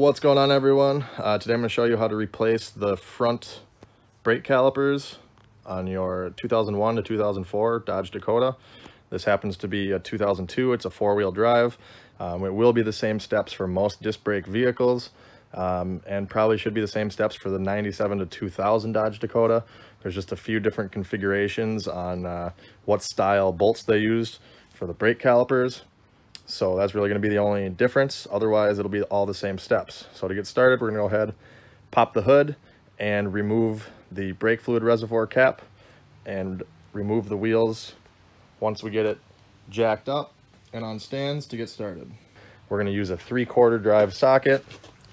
What's going on everyone? Uh, today I'm going to show you how to replace the front brake calipers on your 2001 to 2004 Dodge Dakota. This happens to be a 2002, it's a four-wheel drive. Um, it will be the same steps for most disc brake vehicles um, and probably should be the same steps for the 97 to 2000 Dodge Dakota. There's just a few different configurations on uh, what style bolts they used for the brake calipers. So that's really going to be the only difference. Otherwise, it'll be all the same steps. So to get started, we're going to go ahead, pop the hood, and remove the brake fluid reservoir cap and remove the wheels once we get it jacked up and on stands to get started. We're going to use a three-quarter drive socket,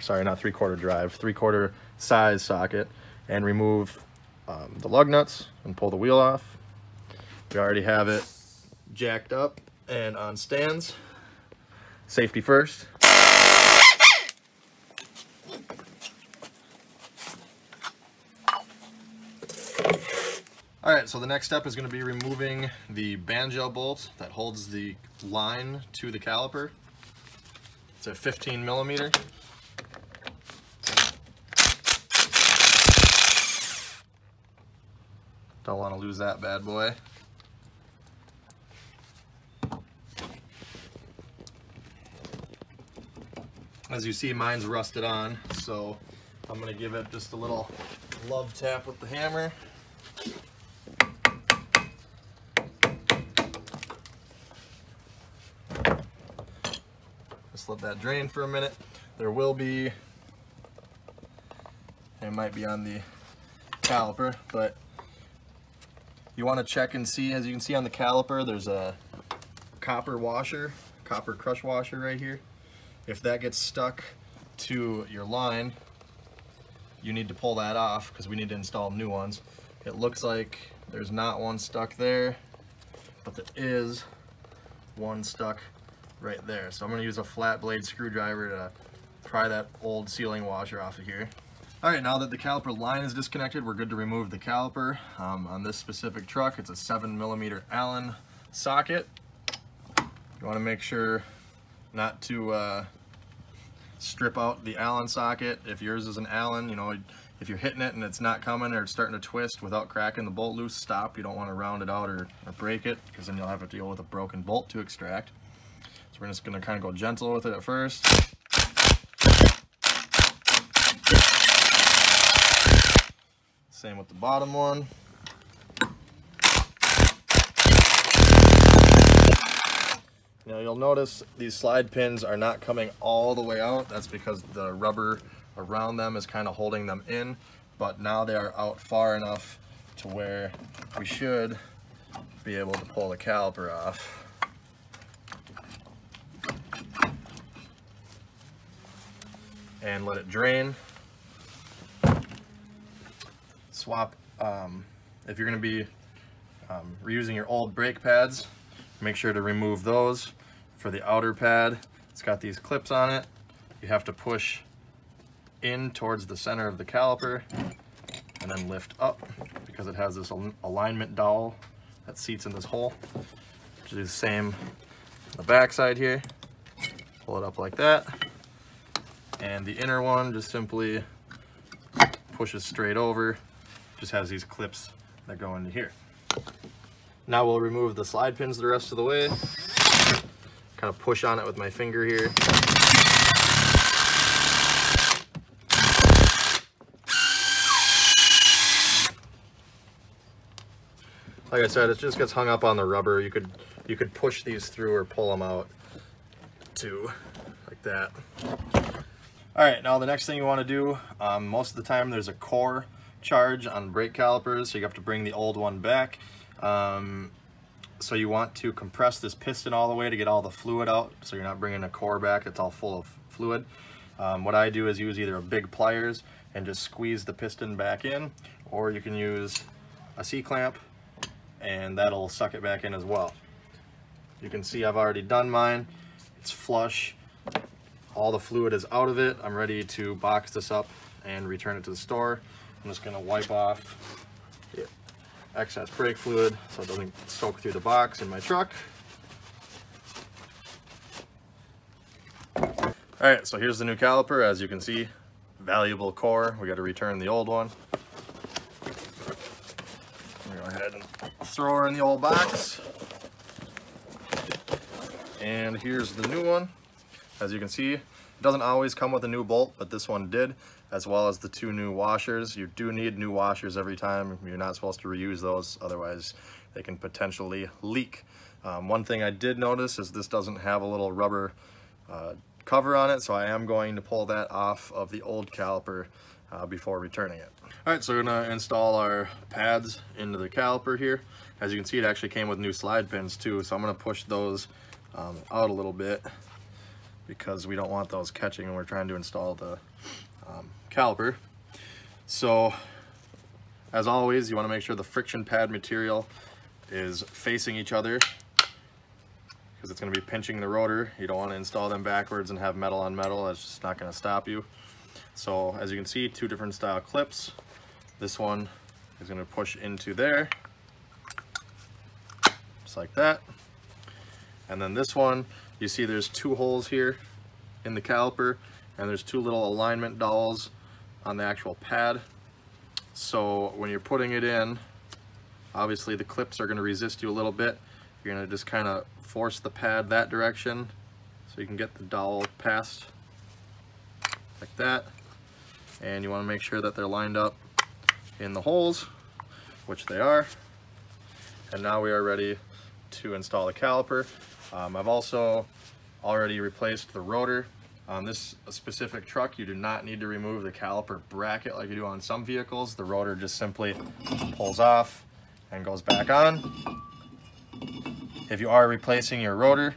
sorry, not three-quarter drive, three-quarter size socket, and remove um, the lug nuts and pull the wheel off. We already have it jacked up and on stands. Safety first. All right, so the next step is gonna be removing the banjo bolt that holds the line to the caliper. It's a 15 millimeter. Don't wanna lose that bad boy. As you see, mine's rusted on, so I'm gonna give it just a little love tap with the hammer. Just let that drain for a minute. There will be, it might be on the caliper, but you want to check and see, as you can see on the caliper, there's a copper washer, copper crush washer right here. If that gets stuck to your line, you need to pull that off because we need to install new ones. It looks like there's not one stuck there, but there is one stuck right there. So I'm gonna use a flat blade screwdriver to pry that old sealing washer off of here. All right, now that the caliper line is disconnected, we're good to remove the caliper. Um, on this specific truck, it's a seven millimeter Allen socket. You wanna make sure not to uh, strip out the Allen socket. If yours is an Allen, you know, if you're hitting it and it's not coming or it's starting to twist without cracking the bolt loose, stop. You don't want to round it out or, or break it because then you'll have to deal with a broken bolt to extract. So we're just going to kind of go gentle with it at first. Same with the bottom one. Now you'll notice these slide pins are not coming all the way out. That's because the rubber around them is kind of holding them in, but now they are out far enough to where we should be able to pull the caliper off. And let it drain. Swap, um, if you're gonna be um, reusing your old brake pads, Make sure to remove those. For the outer pad, it's got these clips on it. You have to push in towards the center of the caliper and then lift up because it has this alignment dowel that seats in this hole. Which is the same on the back side here. Pull it up like that. And the inner one just simply pushes straight over. Just has these clips that go into here. Now we'll remove the slide pins the rest of the way. Kind of push on it with my finger here. Like I said, it just gets hung up on the rubber. You could you could push these through or pull them out too, like that. All right, now the next thing you want to do, um, most of the time there's a core charge on brake calipers, so you have to bring the old one back. Um, so you want to compress this piston all the way to get all the fluid out so you're not bringing a core back it's all full of fluid. Um, what I do is use either a big pliers and just squeeze the piston back in or you can use a C-clamp and that'll suck it back in as well. You can see I've already done mine. It's flush. All the fluid is out of it. I'm ready to box this up and return it to the store. I'm just going to wipe off excess brake fluid so it doesn't soak through the box in my truck. All right, so here's the new caliper. As you can see, valuable core. We got to return the old one. Go ahead and throw her in the old box. And here's the new one. As you can see, it doesn't always come with a new bolt, but this one did, as well as the two new washers. You do need new washers every time. You're not supposed to reuse those, otherwise they can potentially leak. Um, one thing I did notice is this doesn't have a little rubber uh, cover on it, so I am going to pull that off of the old caliper uh, before returning it. All right, so we're gonna install our pads into the caliper here. As you can see, it actually came with new slide pins too, so I'm gonna push those um, out a little bit because we don't want those catching when we're trying to install the caliper. So, as always, you wanna make sure the friction pad material is facing each other because it's going to be pinching the rotor. You don't want to install them backwards and have metal on metal. That's just not going to stop you. So as you can see, two different style clips. This one is going to push into there, just like that. And then this one, you see there's two holes here in the caliper, and there's two little alignment dowels on the actual pad. So when you're putting it in, obviously the clips are going to resist you a little bit. You're going to just kind of force the pad that direction so you can get the dowel past like that and you want to make sure that they're lined up in the holes which they are and now we are ready to install the caliper um, I've also already replaced the rotor on this specific truck you do not need to remove the caliper bracket like you do on some vehicles the rotor just simply pulls off and goes back on if you are replacing your rotor,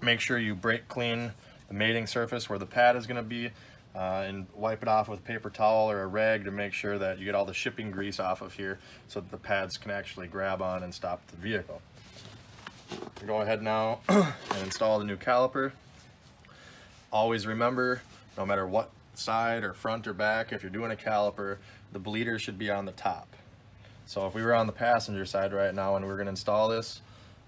make sure you brake clean the mating surface where the pad is going to be uh, and wipe it off with a paper towel or a rag to make sure that you get all the shipping grease off of here so that the pads can actually grab on and stop the vehicle. Go ahead now and install the new caliper. Always remember, no matter what side or front or back, if you're doing a caliper, the bleeder should be on the top. So if we were on the passenger side right now and we are going to install this,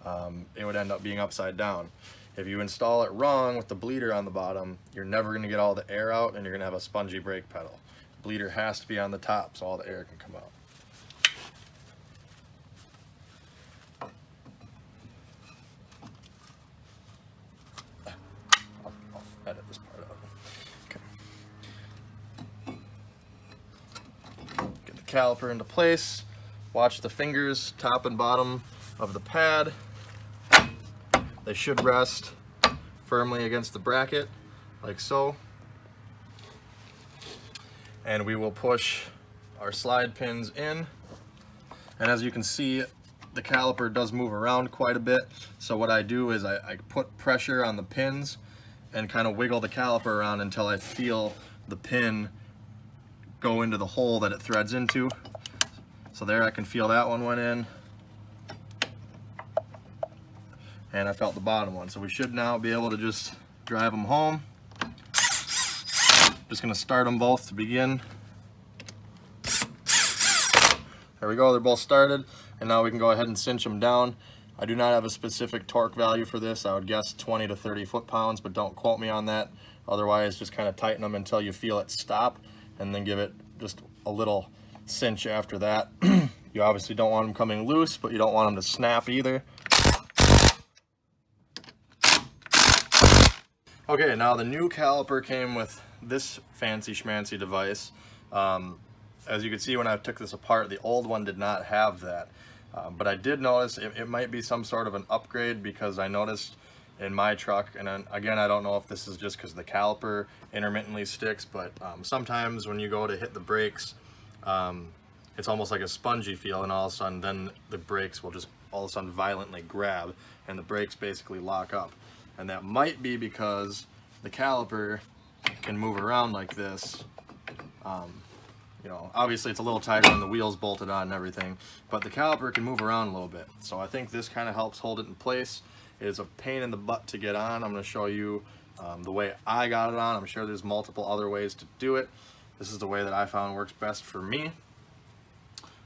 um, it would end up being upside down. If you install it wrong with the bleeder on the bottom, you're never going to get all the air out and you're going to have a spongy brake pedal. The bleeder has to be on the top so all the air can come out. edit this part out. Okay. Get the caliper into place. Watch the fingers, top and bottom of the pad. They should rest firmly against the bracket, like so. And we will push our slide pins in. And as you can see, the caliper does move around quite a bit. So what I do is I, I put pressure on the pins and kind of wiggle the caliper around until I feel the pin go into the hole that it threads into. So there I can feel that one went in. and I felt the bottom one. So we should now be able to just drive them home. Just gonna start them both to begin. There we go, they're both started. And now we can go ahead and cinch them down. I do not have a specific torque value for this. I would guess 20 to 30 foot-pounds, but don't quote me on that. Otherwise, just kind of tighten them until you feel it stop, and then give it just a little cinch after that. you obviously don't want them coming loose, but you don't want them to snap either. Okay, now the new caliper came with this fancy schmancy device. Um, as you can see when I took this apart, the old one did not have that. Um, but I did notice it, it, might be some sort of an upgrade because I noticed in my truck, and then, again, I don't know if this is just because the caliper intermittently sticks, but um, sometimes when you go to hit the brakes, um, it's almost like a spongy feel, and all of a sudden then the brakes will just all of a sudden violently grab, and the brakes basically lock up and that might be because the caliper can move around like this. Um, you know, obviously it's a little tighter when the wheel's bolted on and everything, but the caliper can move around a little bit. So I think this kind of helps hold it in place. It is a pain in the butt to get on. I'm going to show you um, the way I got it on. I'm sure there's multiple other ways to do it. This is the way that I found works best for me.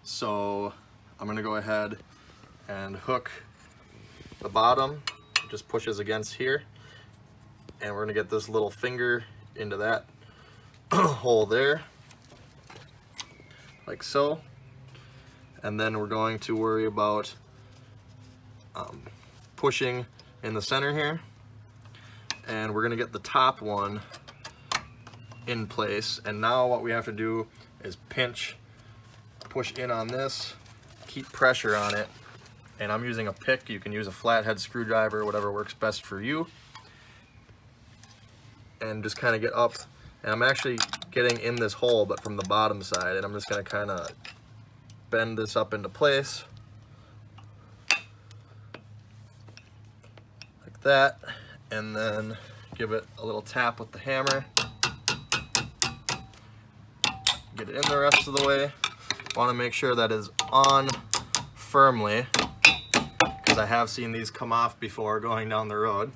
So I'm going to go ahead and hook the bottom just pushes against here and we're gonna get this little finger into that hole there, like so. And then we're going to worry about um, pushing in the center here. And we're gonna get the top one in place. And now what we have to do is pinch, push in on this, keep pressure on it. And I'm using a pick. You can use a flathead screwdriver, whatever works best for you. And just kind of get up. And I'm actually getting in this hole, but from the bottom side. And I'm just gonna kind of bend this up into place. That. And then give it a little tap with the hammer. Get it in the rest of the way. Want to make sure that is on firmly because I have seen these come off before going down the road.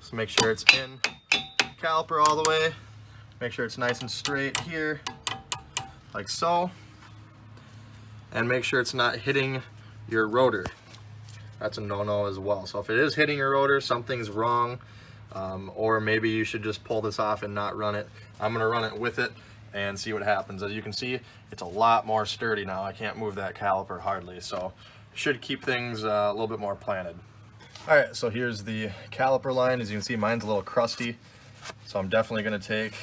So make sure it's in caliper all the way. Make sure it's nice and straight here, like so. And make sure it's not hitting your rotor. That's a no-no as well. So if it is hitting your rotor, something's wrong. Um, or maybe you should just pull this off and not run it. I'm gonna run it with it and see what happens. As you can see, it's a lot more sturdy now. I can't move that caliper hardly, so should keep things uh, a little bit more planted. All right, so here's the caliper line. As you can see, mine's a little crusty, so I'm definitely gonna take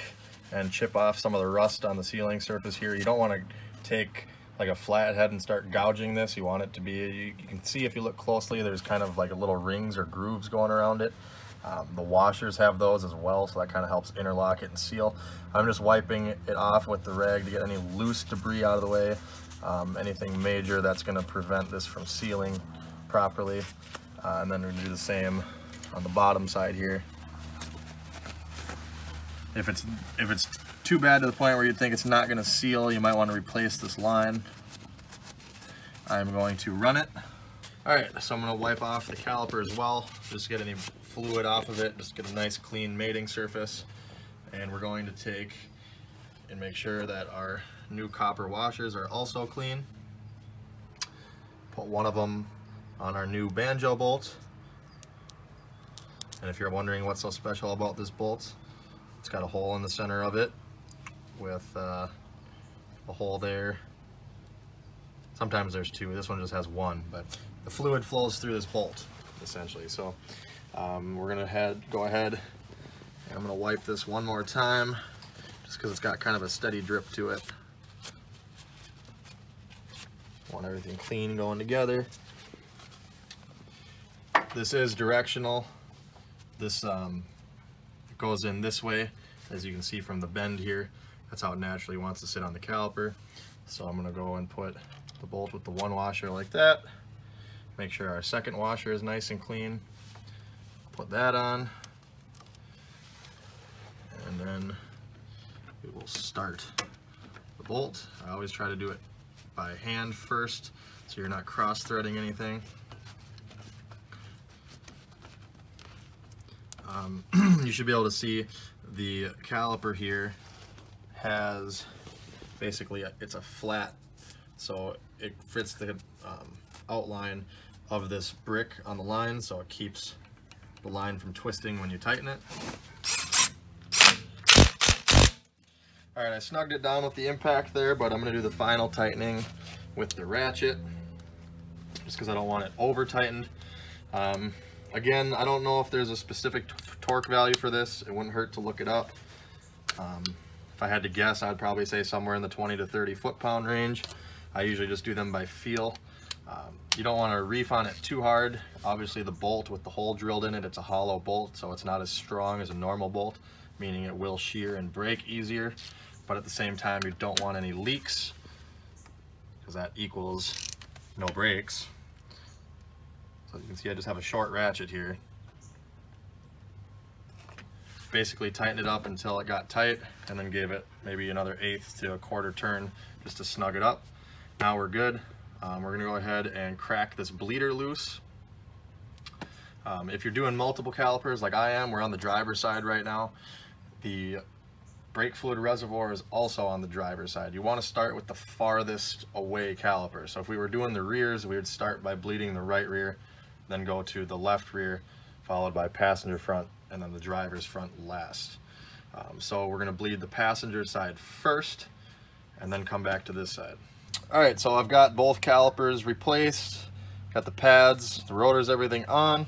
and chip off some of the rust on the sealing surface here. You don't wanna take like a flathead and start gouging this. You want it to be, you, can see if you look closely, there's kind of like a little rings or grooves going around it. Um, the washers have those as well, so that kind of helps interlock it and seal. I'm just wiping it off with the rag to get any loose debris out of the way. Um, anything major that's going to prevent this from sealing properly. Uh, and then we're going to do the same on the bottom side here. If it's, if it's too bad to the point where you think it's not going to seal, you might want to replace this line. I'm going to run it. All right, so I'm gonna wipe off the caliper as well, just get any fluid off of it, just get a nice clean mating surface. And we're going to take and make sure that our new copper washers are also clean. Put one of them on our new banjo bolt. And if you're wondering what's so special about this bolt, it's got a hole in the center of it with uh, a hole there. Sometimes there's two, this one just has one, but the fluid flows through this bolt, essentially. So um, we're gonna head, go ahead, I'm gonna wipe this one more time, just because it's got kind of a steady drip to it. Want everything clean going together. This is directional. This um, goes in this way, as you can see from the bend here. That's how it naturally wants to sit on the caliper. So I'm gonna go and put the bolt with the one washer like that. Make sure our second washer is nice and clean. Put that on. And then we will start the bolt. I always try to do it by hand first so you're not cross-threading anything. Um, you should be able to see the caliper here has basically a, it's a flat so it fits the um, outline of this brick on the line so it keeps the line from twisting when you tighten it. All right, I snugged it down with the impact there, but I'm gonna do the final tightening with the ratchet just because I don't want it over tightened. Um, again, I don't know if there's a specific torque value for this. It wouldn't hurt to look it up. Um, if I had to guess, I'd probably say somewhere in the 20 to 30 foot-pound range. I usually just do them by feel. Um, you don't want to reef on it too hard. Obviously the bolt with the hole drilled in it, it's a hollow bolt, so it's not as strong as a normal bolt, meaning it will shear and break easier. But at the same time, you don't want any leaks, because that equals no brakes. So you can see I just have a short ratchet here. Basically tightened it up until it got tight, and then gave it maybe another eighth to a quarter turn just to snug it up. Now we're good. Um, we're gonna go ahead and crack this bleeder loose. Um, if you're doing multiple calipers like I am, we're on the driver's side right now. The brake fluid reservoir is also on the driver's side. You wanna start with the farthest away caliper. So if we were doing the rears, we would start by bleeding the right rear, then go to the left rear, followed by passenger front, and then the driver's front last. Um, so we're gonna bleed the passenger side first, and then come back to this side. All right, so I've got both calipers replaced, got the pads, the rotors, everything on.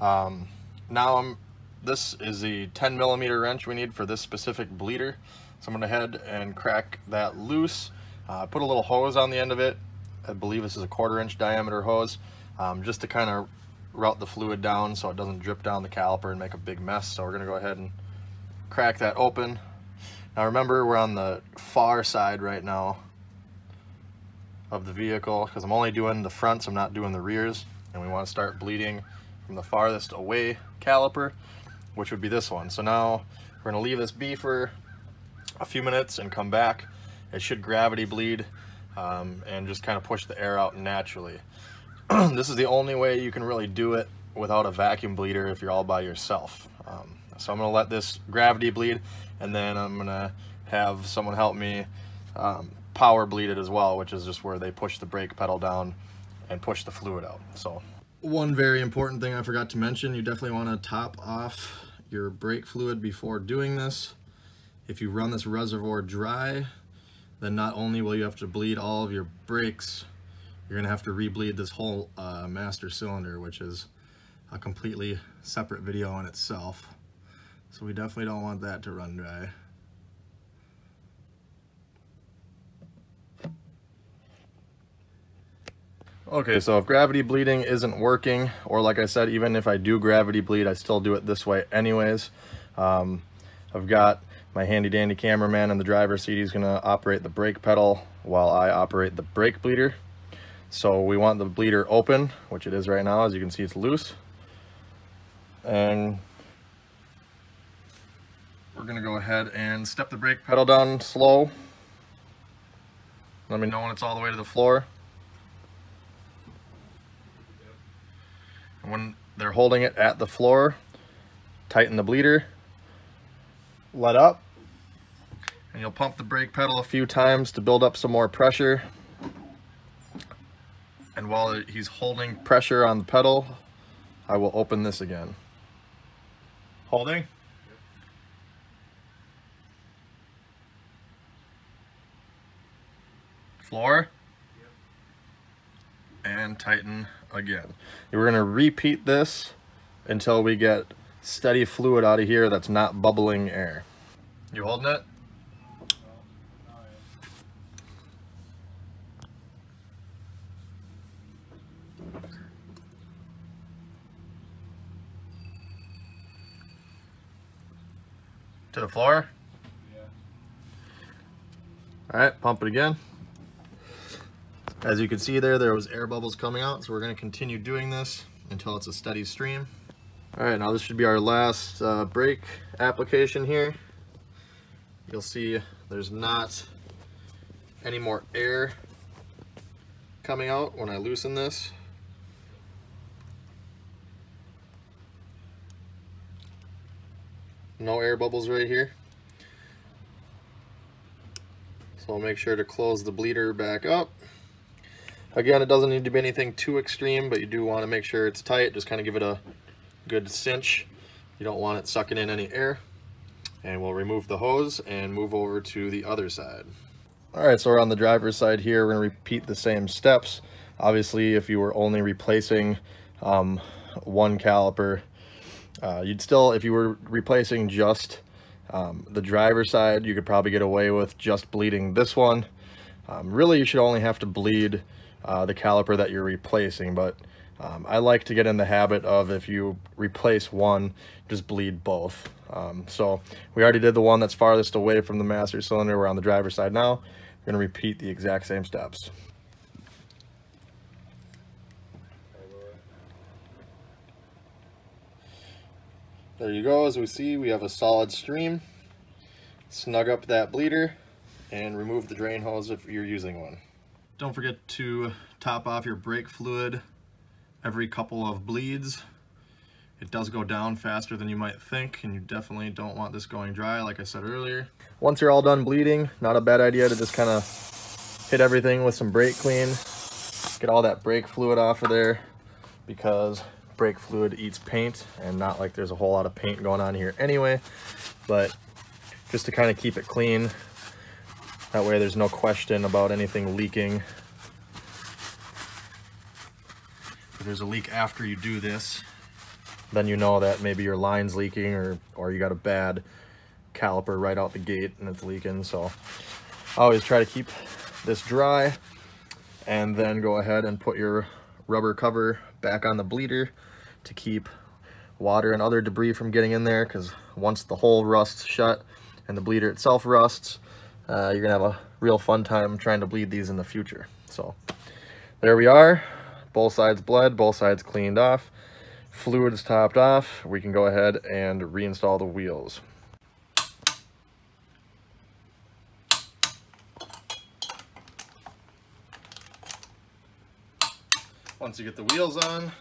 Um, now I'm, this is the 10 millimeter wrench we need for this specific bleeder. So I'm gonna head and crack that loose. Uh, put a little hose on the end of it. I believe this is a quarter inch diameter hose, um, just to kind of route the fluid down so it doesn't drip down the caliper and make a big mess. So we're gonna go ahead and crack that open. Now remember, we're on the far side right now of the vehicle because I'm only doing the fronts, I'm not doing the rears. And we want to start bleeding from the farthest away caliper, which would be this one. So now we're gonna leave this be for a few minutes and come back. It should gravity bleed um, and just kind of push the air out naturally. this is the only way you can really do it without a vacuum bleeder if you're all by yourself. Um, so I'm gonna let this gravity bleed and then I'm gonna have someone help me um, power bleed it as well, which is just where they push the brake pedal down and push the fluid out. So one very important thing I forgot to mention, you definitely wanna top off your brake fluid before doing this. If you run this reservoir dry, then not only will you have to bleed all of your brakes, you're gonna have to rebleed this whole uh, master cylinder, which is a completely separate video in itself. So we definitely don't want that to run dry. Okay, so if gravity bleeding isn't working, or like I said, even if I do gravity bleed, I still do it this way anyways. Um, I've got my handy dandy cameraman in the driver's seat. He's gonna operate the brake pedal while I operate the brake bleeder. So we want the bleeder open, which it is right now. As you can see, it's loose. And we're gonna go ahead and step the brake pedal down slow. Let me know when it's all the way to the floor. And when they're holding it at the floor, tighten the bleeder, let up, and you'll pump the brake pedal a few times to build up some more pressure. And while he's holding pressure on the pedal, I will open this again. Holding. Floor. And tighten again. We're going to repeat this until we get steady fluid out of here that's not bubbling air. You holding it? To the floor? Yeah. All right, pump it again. As you can see there, there was air bubbles coming out, so we're gonna continue doing this until it's a steady stream. All right, now this should be our last uh, brake application here. You'll see there's not any more air coming out when I loosen this. No air bubbles right here. So I'll make sure to close the bleeder back up. Again, it doesn't need to be anything too extreme, but you do want to make sure it's tight. Just kind of give it a good cinch. You don't want it sucking in any air. And we'll remove the hose and move over to the other side. All right, so we're on the driver's side here. We're gonna repeat the same steps. Obviously, if you were only replacing um, one caliper, uh, you'd still, if you were replacing just um, the driver side, you could probably get away with just bleeding this one. Um, really, you should only have to bleed uh, the caliper that you're replacing, but um, I like to get in the habit of if you replace one, just bleed both. Um, so we already did the one that's farthest away from the master cylinder. We're on the driver's side now. We're gonna repeat the exact same steps. There you go, as we see, we have a solid stream. Snug up that bleeder and remove the drain hose if you're using one. Don't forget to top off your brake fluid every couple of bleeds. It does go down faster than you might think, and you definitely don't want this going dry, like I said earlier. Once you're all done bleeding, not a bad idea to just kind of hit everything with some brake clean, get all that brake fluid off of there, because brake fluid eats paint and not like there's a whole lot of paint going on here anyway, but just to kind of keep it clean. That way there's no question about anything leaking. If there's a leak after you do this, then you know that maybe your line's leaking or, or you got a bad caliper right out the gate and it's leaking. So I always try to keep this dry and then go ahead and put your rubber cover back on the bleeder to keep water and other debris from getting in there because once the hole rusts shut and the bleeder itself rusts, uh, you're gonna have a real fun time trying to bleed these in the future. So there we are, both sides bled, both sides cleaned off, fluids topped off, we can go ahead and reinstall the wheels. Once you get the wheels on,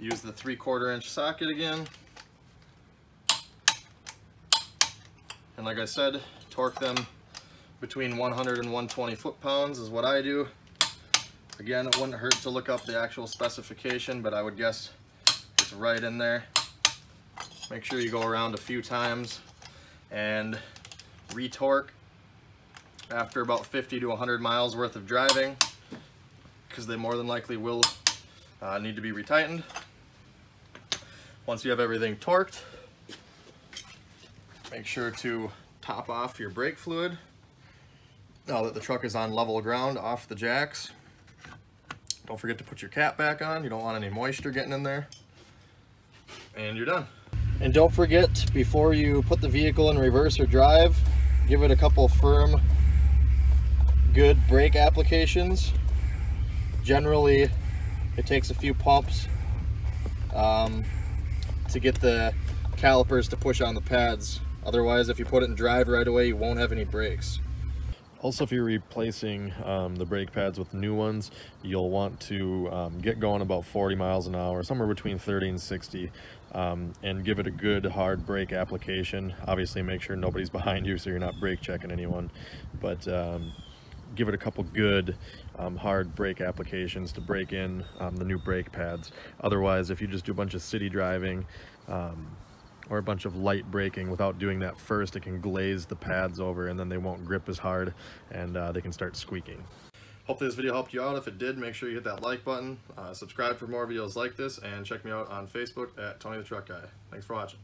use the three quarter inch socket again. And like I said, torque them between 100 and 120 foot-pounds is what I do. Again, it wouldn't hurt to look up the actual specification, but I would guess it's right in there. Make sure you go around a few times and retorque after about 50 to 100 miles worth of driving because they more than likely will uh, need to be retightened. Once you have everything torqued, make sure to top off your brake fluid now that the truck is on level ground off the jacks. Don't forget to put your cap back on. You don't want any moisture getting in there. And you're done. And don't forget, before you put the vehicle in reverse or drive, give it a couple firm, good brake applications. Generally, it takes a few pumps um, to get the calipers to push on the pads. Otherwise, if you put it in drive right away, you won't have any brakes. Also, if you're replacing um, the brake pads with new ones, you'll want to um, get going about 40 miles an hour, somewhere between 30 and 60, um, and give it a good hard brake application. Obviously, make sure nobody's behind you so you're not brake checking anyone, but um, give it a couple good um, hard brake applications to break in um, the new brake pads. Otherwise, if you just do a bunch of city driving, or a bunch of light braking without doing that first it can glaze the pads over and then they won't grip as hard and uh, they can start squeaking. Hopefully this video helped you out. If it did make sure you hit that like button uh, subscribe for more videos like this and check me out on facebook at tony the truck guy. Thanks for watching